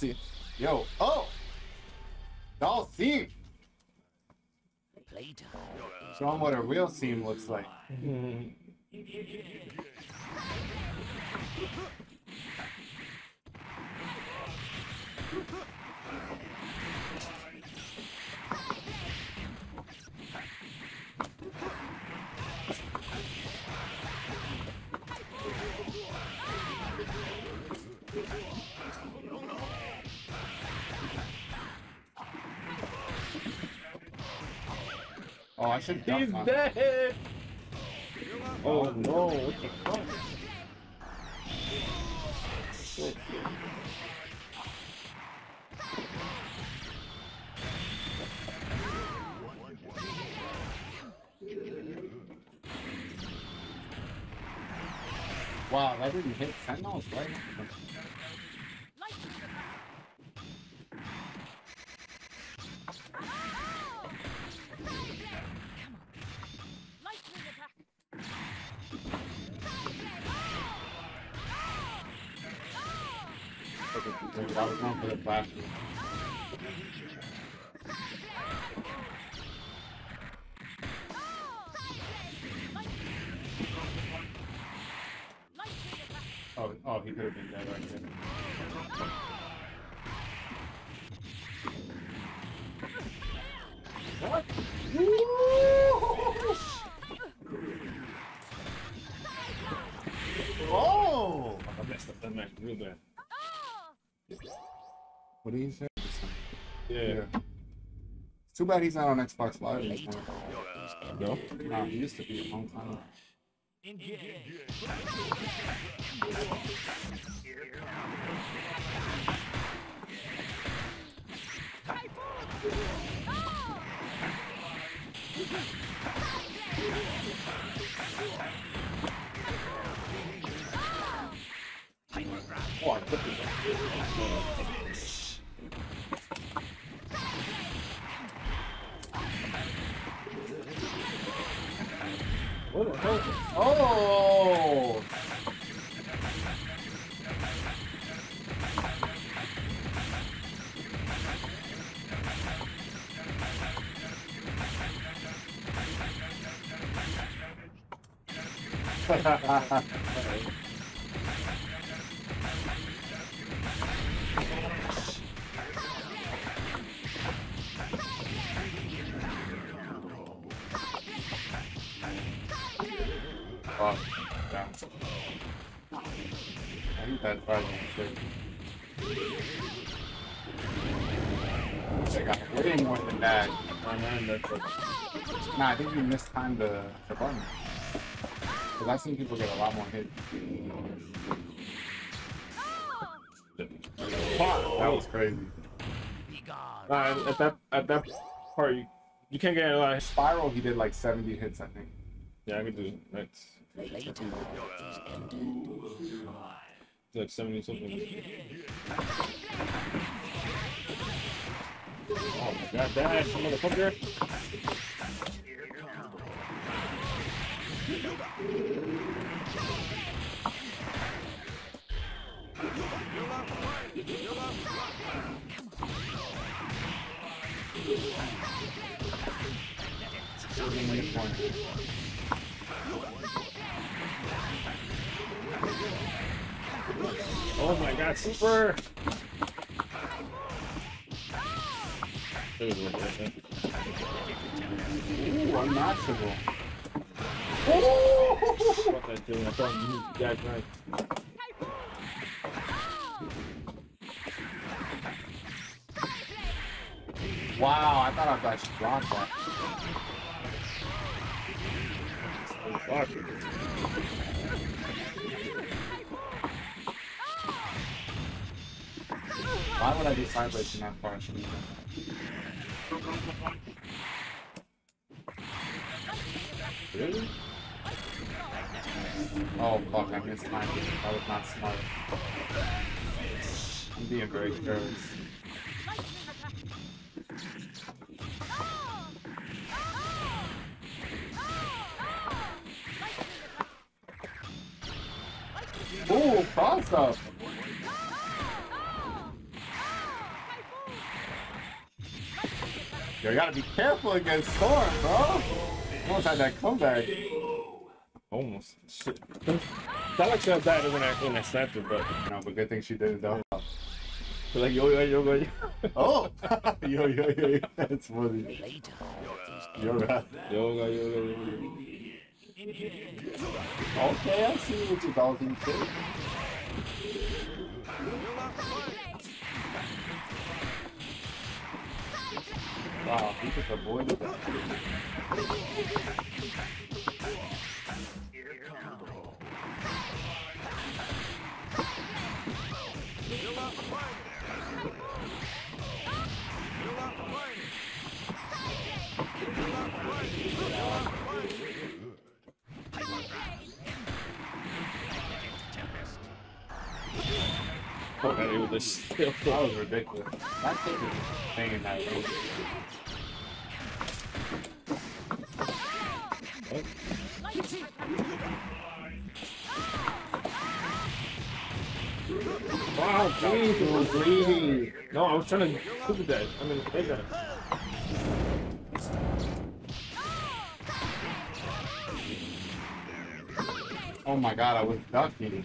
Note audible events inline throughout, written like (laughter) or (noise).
See, yo, oh, y'all see. Playtime. Show them what a real scene looks like. (laughs) (laughs) Oh, I should duck He's on. dead. Oh, oh no! What the fuck? Shit. Wow, that didn't hit Sentinels, right? Oh, oh, he could have been dead right there. What? (laughs) Oh! I messed up that match real bad. What did he say? Yeah. It's too bad he's not on Xbox Live anymore. No. No, he used to be a long time. ago. Oh, I I think that. Oh man, that's like, Nah, I think you mistimed the, the button. Because I've seen people get a lot more hits. fuck. That was crazy. Be gone. Nah, at that at that part, you, you can't get a lot. Of, Spiral, he did like 70 hits, I think. yeah, I could do that. Playtime is ended. It's like seventy something. Oh my god, that motherfucker! Oh my god, super! It was a little bit, Ooh, unmatchable. Fuck that dude, I thought you guys nice. Wow, I thought I actually blocked that. Oh, fuck. Why would I do sideways in that far? Really? Oh fuck, I missed mine. That was not smart. I'm being very careless. Ooh, cross up! You gotta be careful against Storm, bro! Almost had that comeback. Almost. Shit. That like should have died when I when I snapped it, but No, but good thing she did it though. like yo yo yo yo. Oh! (laughs) yo, yo, yo, yo. That's funny. Later. You're right. Yoga, yoga, yoga. Okay, I see what you dolphin too. Wow, he just avoided that. Out this. That was ridiculous. That thing is thing in was bleeding. No, I was trying to cook that. I mean, hit that. Oh my god, I was ducking.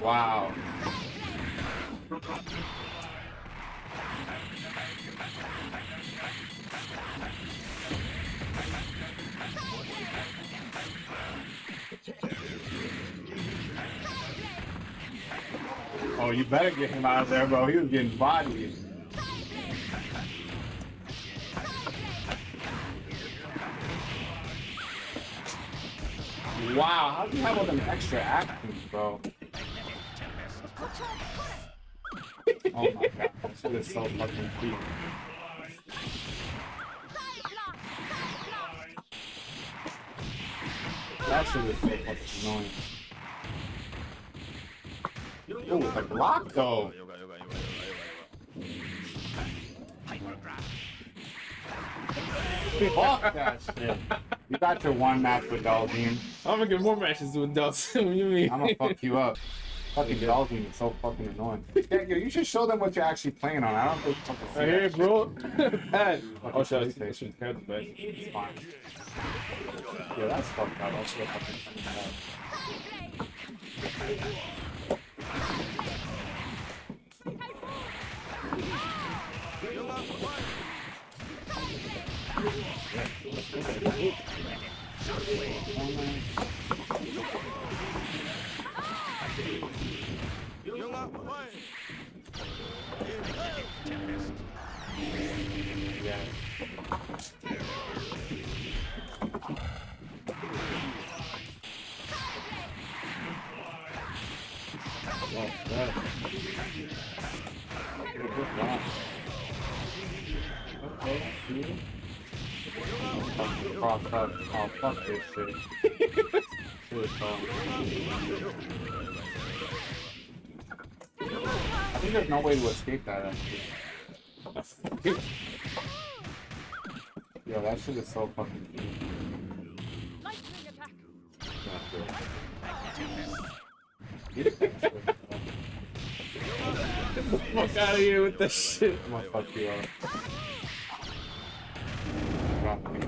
Wow. Oh, you better get him out of there, bro. He was getting bodied. Wow, how do you have all them extra actions, bro? Oh my god, this shit is so fucking cute. That shit is so fucking annoying. Ooh, the block though. Fuck that shit. You got your one match with Dalvin. I'm gonna get more matches with Dust. (laughs) what do you mean? I'm gonna fuck you up. Fucking Dalvin is so fucking annoying. Yeah, yo, you should show them what you're actually playing on. I don't think fucking see I that hear it, shit. bro. Pad. Oh, shit. I PlayStation. should have the best. It's fine. Yeah, that's fucked up. I'll still fucking send that. Cross up. Oh, fuck this shit. I think there's no way to escape that actually. Yo, that shit is so fucking cute. Fuck out of here with this shit. I'm gonna fuck you up. Drop me.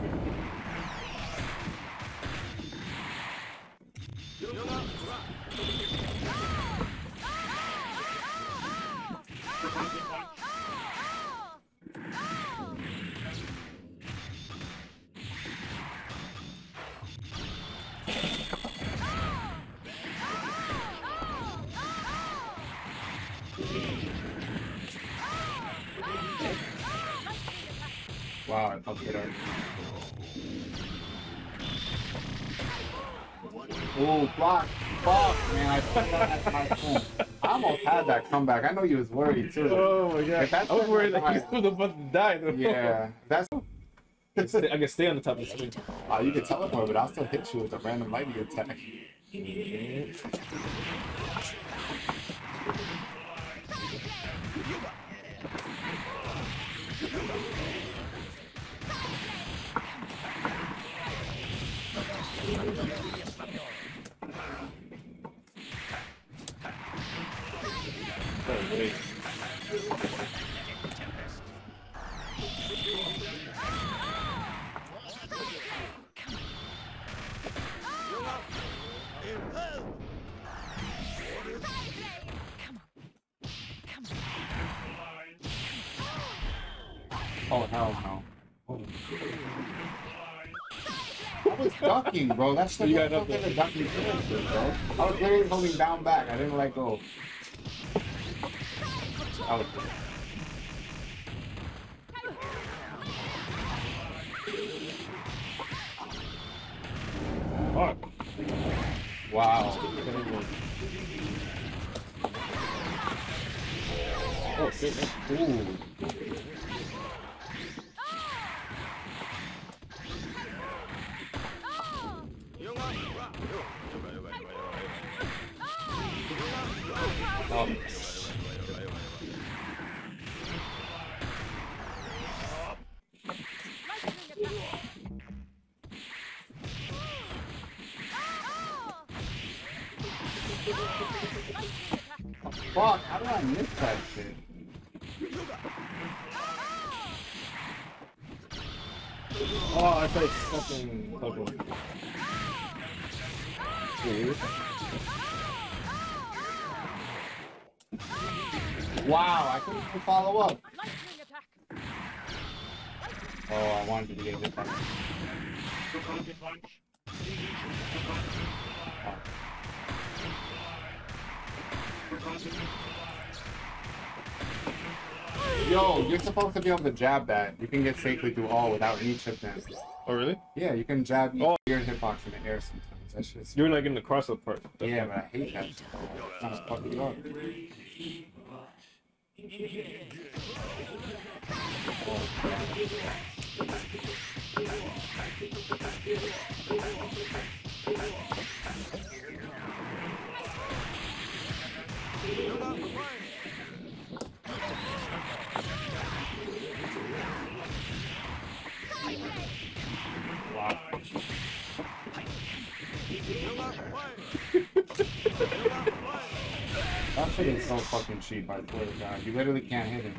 Oh, wow, I fucked it up. Ooh, block. Fuck, man. I put that at my phone. I almost had that comeback. I know you was worried too. Oh my god. I was worried you that was about to die though. (laughs) Yeah, that's. I can stay- I can stay on the top of the screen. Oh, you can teleport, but I'll still hit you with a random lightning attack. Hell no. I was ducking, bro. That's the You got ducking character, bro. I was literally holding down back. I didn't let go. I was Fuck. wow. Oh shit. Ooh. Fuck, how did I miss that shit? Oh, I played fucking fucking. Weird. Wow, I couldn't even follow up. Oh, I wanted to get hit by Yo, you're supposed to be able to jab that. You can get safely through all without any chip dances. Oh really? Yeah, you can jab Oh. your hitbox in the air sometimes. That's just You're like in the crossover part. yeah, but I hate that. shit. It's trying to fuck up. Wow. That shit is so fucking cheap, I swear to God. You literally can't hit him.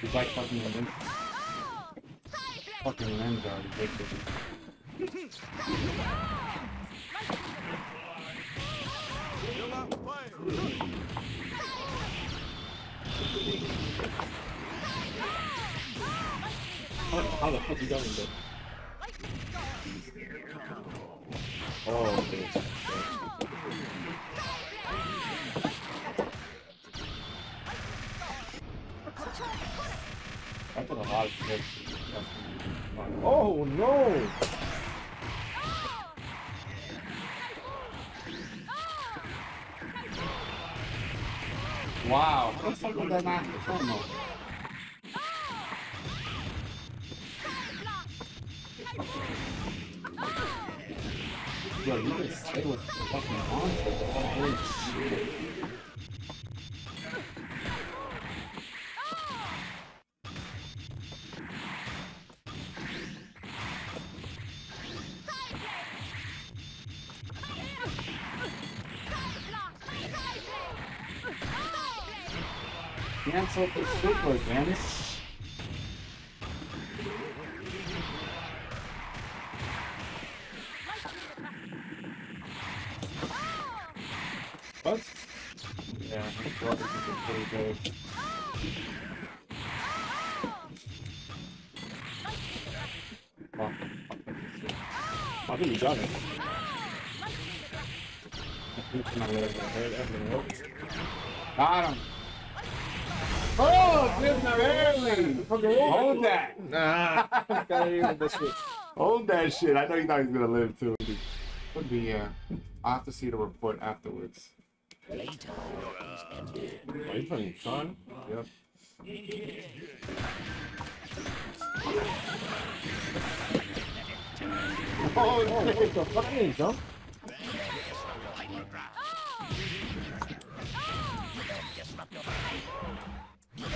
He's like fucking invincible. Fucking limbs ridiculous. How, how the fuck you going there? Oh, okay. I put a lot of. Oh no! Wow? Yo, you just stay with fucking the whole the super. What? Yeah, I thought this pretty good. Oh, fuck. I think you got it. My leg. Heard everything. Got him. Oh, just not early. Hold that. Nah. Gotta hear this shit. Hold that shit. I know you thought he was gonna live too. Would be yeah. Uh, I'll have to see the report afterwards. Later is ended. Oh, you playing Sean? Yep. Oh, oh, what the fuck? I didn't jump. Disruptor. That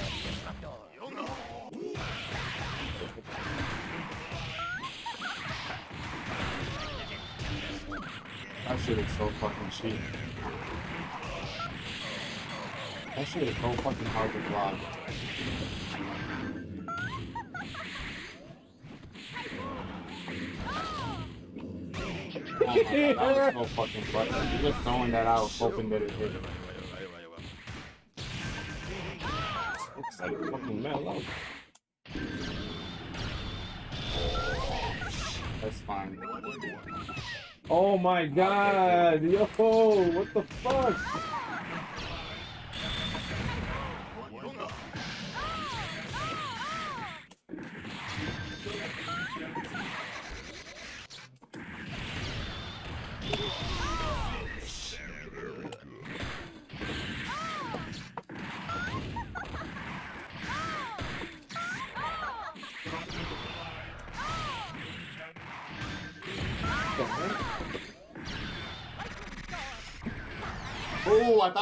shit is so fucking cheap. That shit is so fucking hard to block. Oh my God, that was so fucking button. You just throwing that out, hoping that it hit. Looks like fucking Mellow. That's fine. Oh my god! Yo! What the fuck?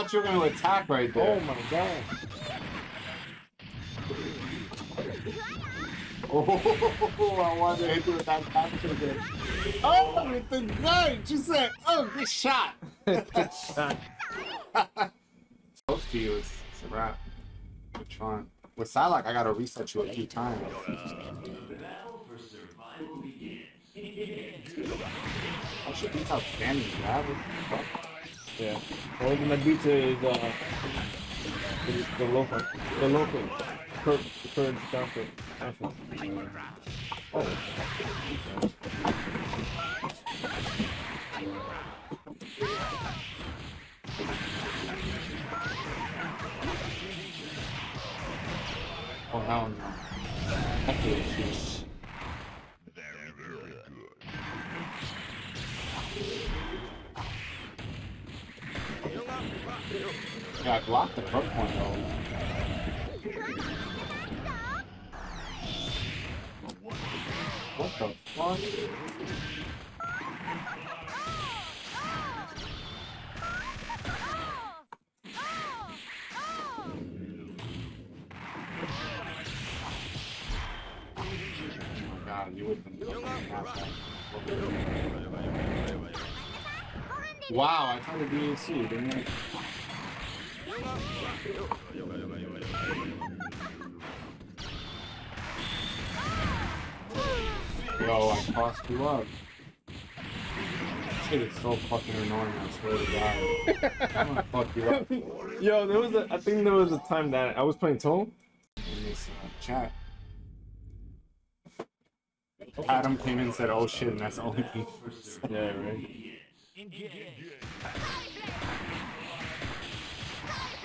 Thought you were gonna attack right there. Oh my god! (laughs) Oh, I wanted to hit you with that capture there. Oh, with the gun! She said, oh, good shot! (laughs) Close to you, it's, it's a wrap. Which one? With Psylocke, I gotta reset you a few times. (laughs) Oh, I should be outstanding, grab it. Yeah. The thing that beats it is uh, the, the local, the local, current, current Stanford. Stanford. Oh. Oh, hell no. I hate shoes. I blocked the hook one though. What the fuck? Oh Wow, I tried to DAC, didn't I? Yo, I crossed you up. Shit is so fucking annoying, I swear to God. I'm gonna fuck you up (laughs) Yo, there was a, I think there was a time that I was playing Tone. this uh, chat. Adam came in and said, oh shit, and that's the only thing for Yeah, right.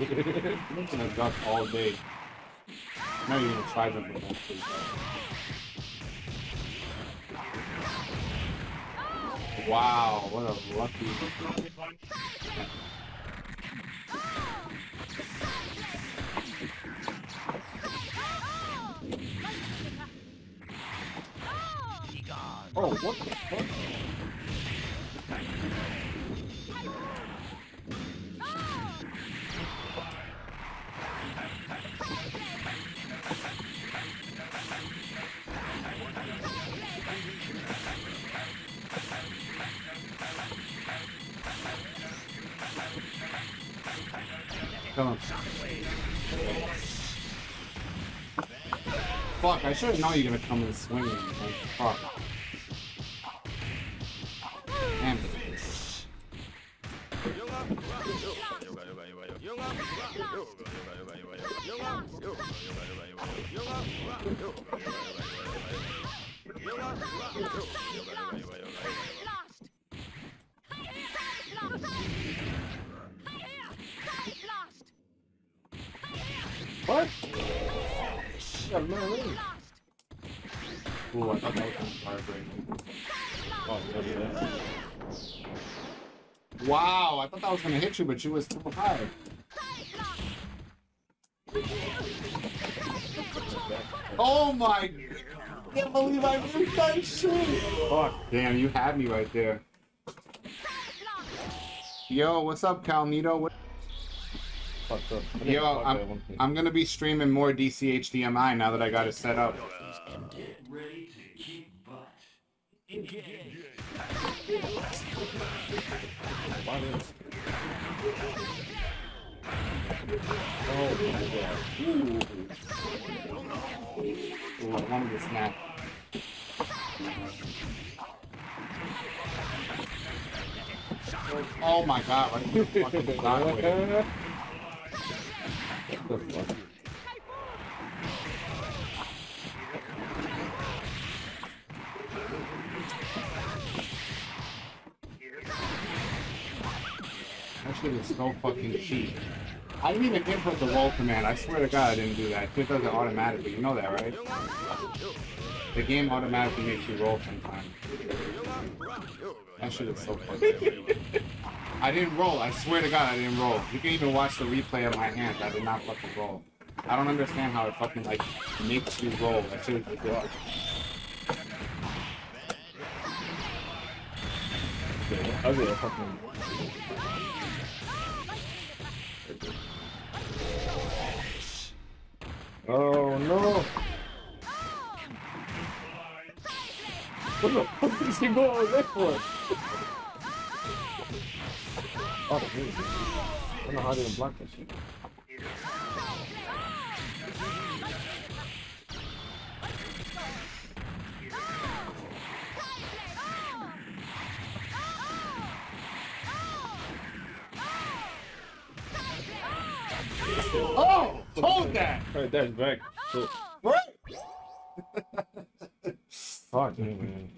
I'm gonna duck all day. Not even try them before. Wow, what a lucky. Oh, what the fuck? Fuck, I should have known you're gonna come in swinging. Like, fuck. I was gonna hit you, but you was too high. Oh my! I can't believe I moved that shit. Fuck. Damn, you had me right there. Yo, what's up, Calnito? What-. Yo, I'm. I'm gonna be streaming more DCHDMI now that I got it set up. Oh my god. Ooh, Ooh, I wanted to snap. Oh my god, in the fucking dock with. What the fuck? (laughs) Shit is so fucking cheap. I didn't even input the roll command. I swear to God, I didn't do that. It does it automatically. You know that, right? The game automatically makes you roll sometimes. That shit is so cheap. (laughs) I didn't roll. I swear to God, I didn't roll. You can even watch the replay of my hands. I did not fucking roll. I don't understand how it fucking like makes you roll. That shit is. Yeah, I did a fucking. Oh no! What the fuck is he going there for? Oh, Jesus. I don't know how to block that shit. Hold that. Alright, that's back. So, What? fuck me, man.